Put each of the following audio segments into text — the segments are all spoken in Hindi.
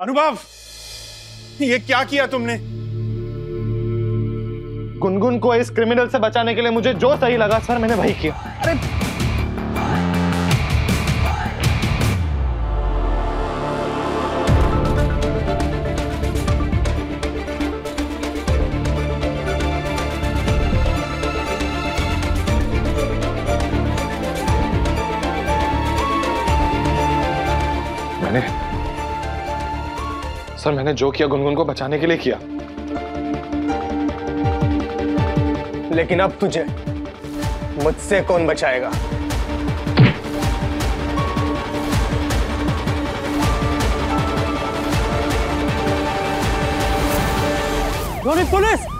अनुभव ये क्या किया तुमने? गुनगुन को इस क्रिमिनल से बचाने के लिए मुझे जो सही लगा सर मैंने वही किया। अरे मैंने सर, मैंने जो किया, गुनगुन को बचाने के लिए किया। लेकिन अब तुझे, मुझसे कौन बचाएगा? पुलिस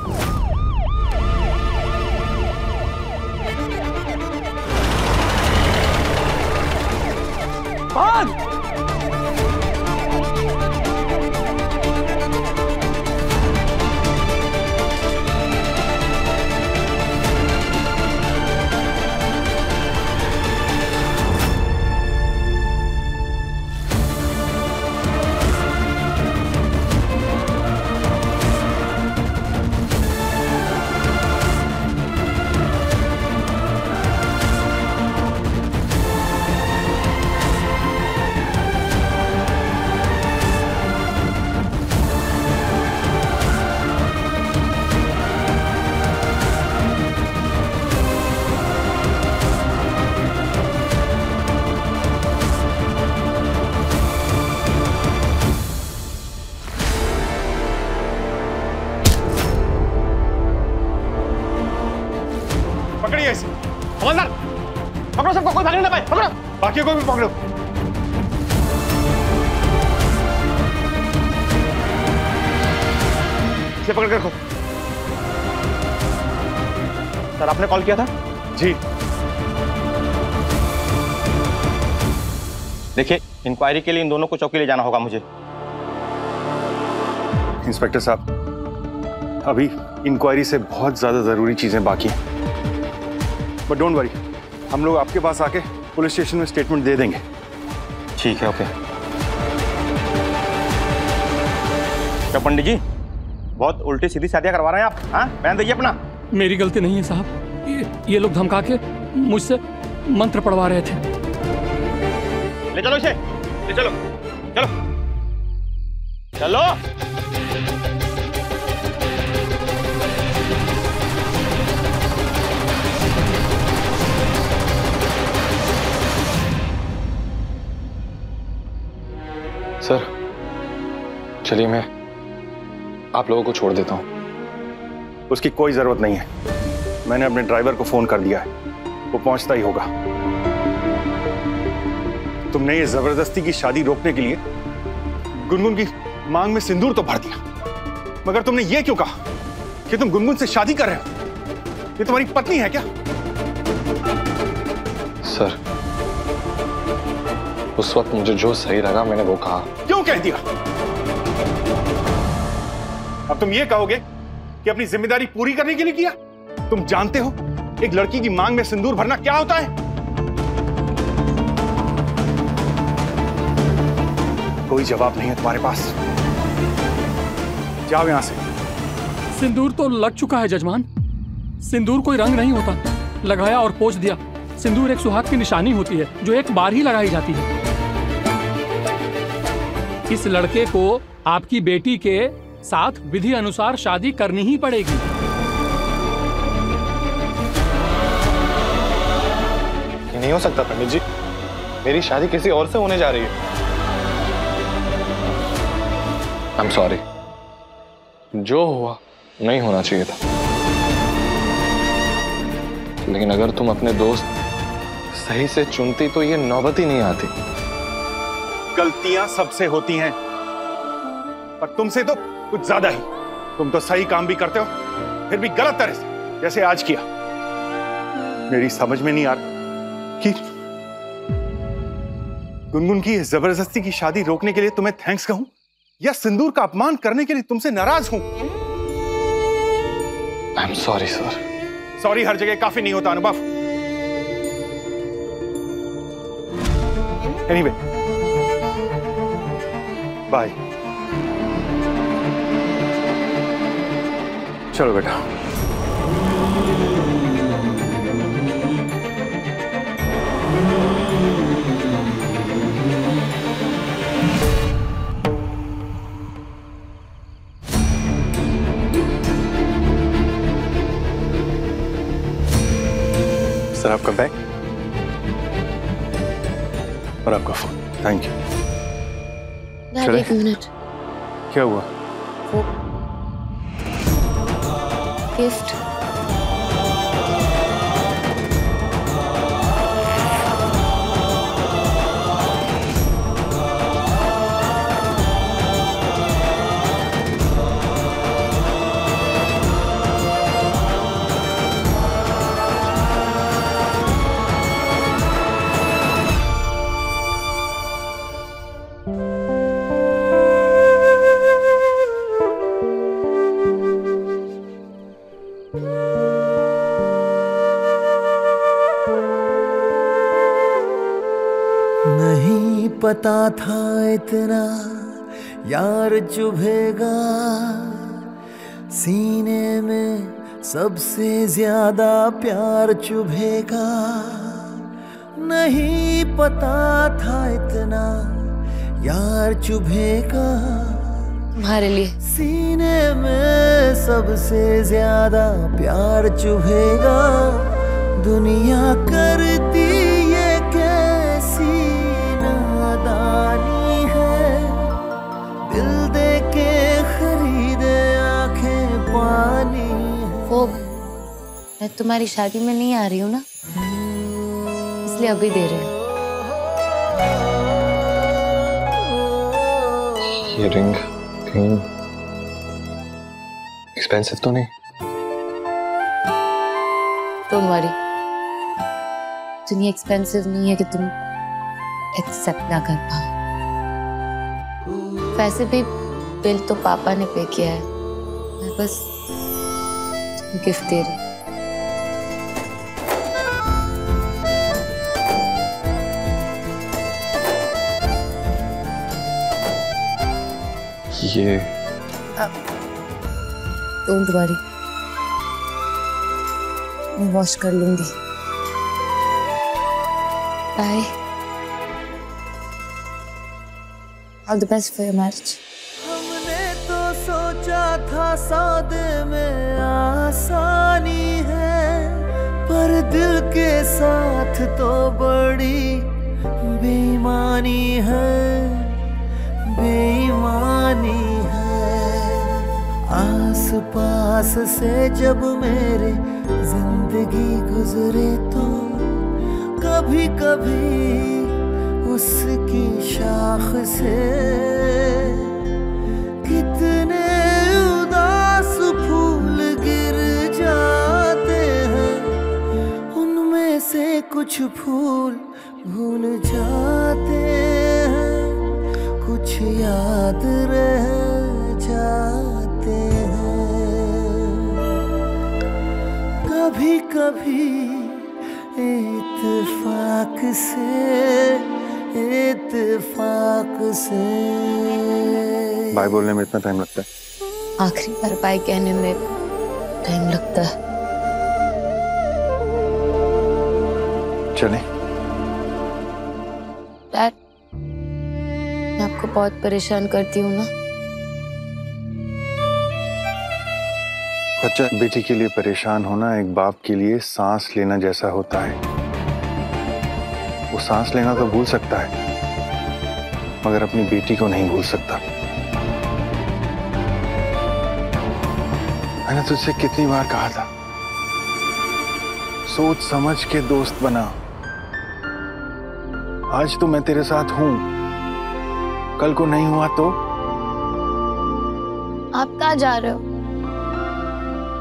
हवलदार पकड़ो सबको कोई भागने ना पाए पकड़ो बाकी को भी पकड़ो इसे पकड़ के रखो सर आपने कॉल किया था जी देखिए इंक्वायरी के लिए इन दोनों को चौकी ले जाना होगा मुझे इंस्पेक्टर साहब अभी इंक्वायरी से बहुत ज़्यादा ज़रूरी चीज़ें बाकी हैं। बट डोंट वरी हम लोग आपके पास आके पुलिस स्टेशन में स्टेटमेंट दे देंगे। ठीक है ओके। क्या पंडित जी बहुत उल्टी सीधी शादियाँ करवा रहे हैं आप हाँ? बयान दीजिए अपना। मेरी गलती नहीं है साहब। ये, ये लोग धमका के मुझसे मंत्र पढ़वा रहे थे। ले चलो इसे। ले चलो। चलो। चलो। चलिए मैं आप लोगों को छोड़ देता हूँ। उसकी कोई ज़रूरत नहीं है। मैंने अपने ड्राइवर को फ़ोन कर दिया है। वो पहुँचता ही होगा। तुमने ये ज़बरदस्ती की शादी रोकने के लिए गुनगुन की मांग में सिंदूर तो भर दिया। मगर तुमने ये क्यों कहा कि तुम गुनगुन से शादी कर रहे हो? ये तुम्हारी पत्नी है क्या? सर उस वक्त मुझे जो सही लगा मैंने वो कहा। क्यों कह दिया? अब तुम ये कहोगे कि अपनी ज़िम्मेदारी पूरी करने के लिए किया? तुम जानते हो, एक लड़की की मांग में सिंदूर भरना क्या होता है? कोई जवाब नहीं है तुम्हारे पास। जाओ यहाँ से। सिंदूर तो लग चुका है, जजमान। सिंदूर कोई रंग नहीं होता। लगाया और पोछ दिया। सिंदूर एक सुहाग की निशानी होती है, जो एक बार ही लगाई जाती है। इस लड़के को आपकी बेटी के साथ विधि अनुसार शादी करनी ही पड़ेगी। नहीं हो सकता पंडित जी। मेरी शादी किसी और से होने जा रही है। आई एम सॉरी जो हुआ नहीं होना चाहिए था। लेकिन अगर तुम अपने दोस्त सही से चुनती तो ये नौबत ही नहीं आती। गलतियाँ सबसे होती हैं। पर तुमसे तो कुछ ज़्यादा ही। तुम तो सही काम भी करते हो फिर भी गलत तरह से जैसे आज किया। मेरी समझ में नहीं आ रहा। कि गुनगुन की ज़बरदस्ती की शादी रोकने के लिए तुम्हें थैंक्स कहूँ या सिंदूर का अपमान करने के लिए तुमसे नाराज़ हूँ? I am sorry sir sorry हर जगह काफ़ी नहीं होता अनुभव एनीवे बाय चलो बेटा। सर आपका बैग और आपका फ़ोन थैंक यू एक मिनट क्या हुआ? वो गिफ्ट पता था इतना यार चुभेगा। सीने में सबसे ज़्यादा प्यार चुभेगा। नहीं पता था इतना यार चुभेगा। तुम्हारे लिए। सीने में सबसे ज़्यादा प्यार चुभेगा। दुनिया करती है मैं तुम्हारी शादी में नहीं आ रही हूँ ना? इसलिए अभी दे रही हूँ। ये रिंग कहीं एक्सपेंसिव तो नहीं? डोंट वरी दुनिया एक्सपेंसिव नहीं है कि तुम एक्सेप्ट ना कर पाओ। वैसे भी बिल तो पापा ने पे किया है। मैं बस गिफ्ट दे रही। ये डोंट वरी मैं वॉश कर लूँगी। Bye all the best for your marriage था सौदे में आसानी है, पर दिल के साथ तो बड़ी बेईमानी है बेईमानी है। आस पास से जब मेरे ज़िंदगी गुजरे तो कभी कभी उसकी शाख से कुछ फूल भूल जाते हैं कुछ याद रह जाते हैं। कभी कभी इतफाक से इतफाक से। बाय बोलने में इतना टाइम लगता है। आखिरी बार बाय कहने में टाइम लगता है। चलें। डैड मैं आपको बहुत परेशान करती हूँ ना। बच्चा बेटी के लिए परेशान होना एक बाप के लिए सांस लेना जैसा होता है। वो सांस लेना तो भूल सकता है मगर अपनी बेटी को नहीं भूल सकता। मैंने तुझसे कितनी बार कहा था सोच समझ के दोस्त बना। आज तो मैं तेरे साथ हूँ। कल को नहीं हुआ तो? आप कहाँ जा रहे हो?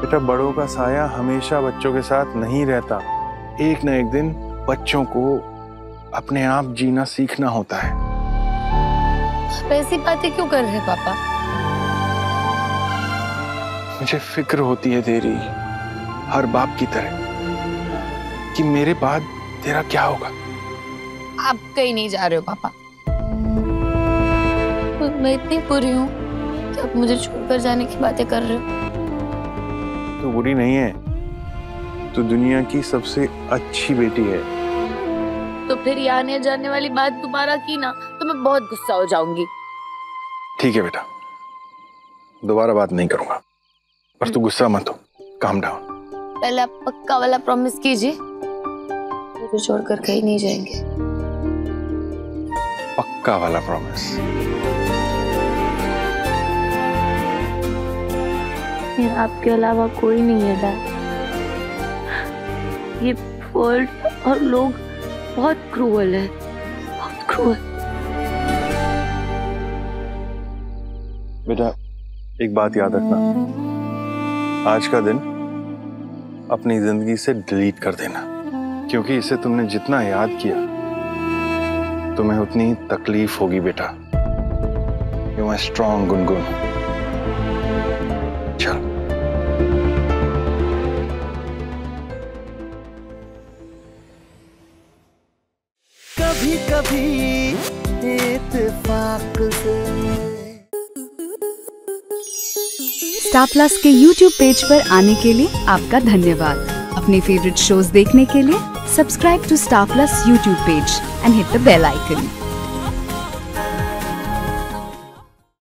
बेटा बड़ों का साया हमेशा बच्चों के साथ नहीं रहता। एक न एक दिन बच्चों को अपने आप जीना सीखना होता है। आप ऐसी बातें क्यों कर रहे पापा? मुझे फ़िक्र होती है तेरी हर बाप की तरह कि मेरे बाद तेरा क्या होगा? आप कहीं नहीं जा रहे हो पापा। मैं इतनी बुरी हूँ। कि आप मुझे छोड़कर जाने की बातें कर रहे हो? तो बुरी नहीं है। तो दुनिया की सबसे अच्छी बेटी है। तो फिर ये आने जाने वाली बात दोबारा की ना तो मैं बहुत गुस्सा हो जाऊँगी। ठीक है बेटा। दोबारा बात नहीं करूँगा। पर तू गुस्सा मत हो। काम डाउन पहले आप पक्का वाला प्रॉमिस कीजिए। मुझे छोड़कर कहीं नहीं जाएँगे। पक्का वाला प्रॉमिस आपके अलावा कोई नहीं है डैड ये वर्ल्ड और लोग बहुत क्रूअल है बहुत क्रूअल बेटा एक बात याद रखना। आज का दिन अपनी ज़िंदगी से डिलीट कर देना क्योंकि इसे तुमने जितना याद किया तुम्हें उतनी ही तकलीफ़ होगी बेटा। You my strong Gungun. चल। कभी कभी स्टार प्लस के यूट्यूब पेज पर आने के लिए आपका धन्यवाद। अपने फेवरेट शोज़ देखने के लिए Subscribe to StarPlus YouTube page and hit the bell icon.